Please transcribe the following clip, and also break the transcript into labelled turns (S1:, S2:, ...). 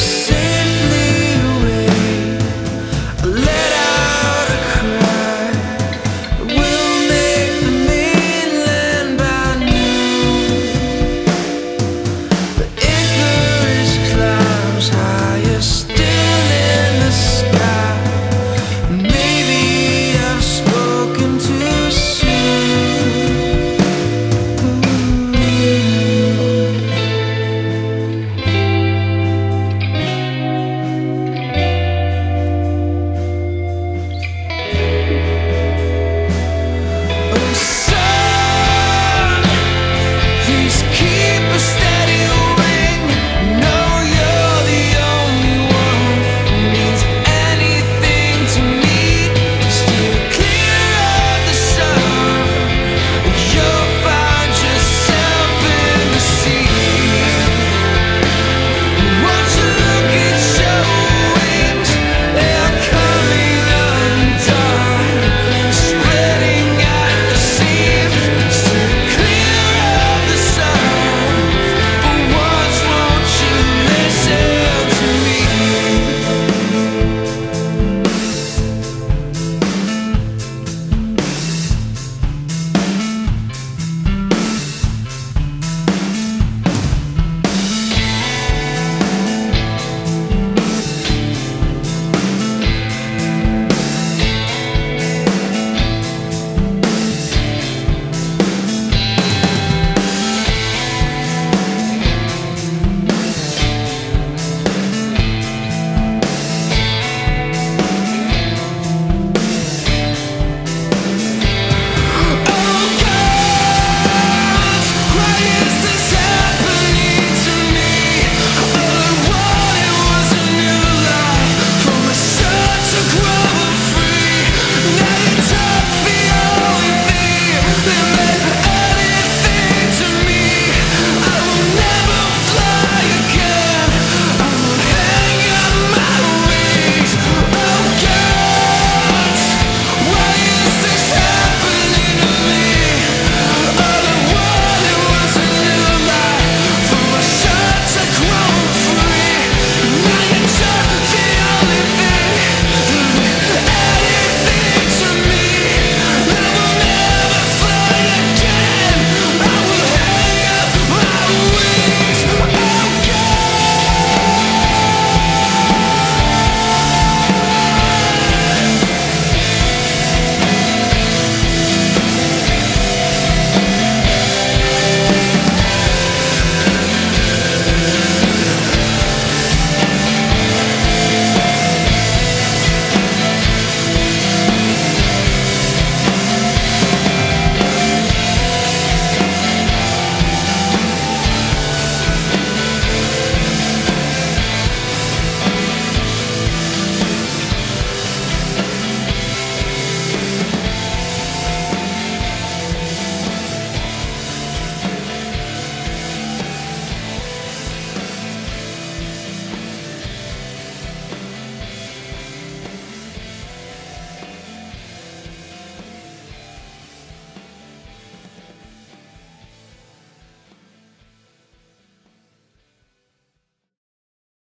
S1: say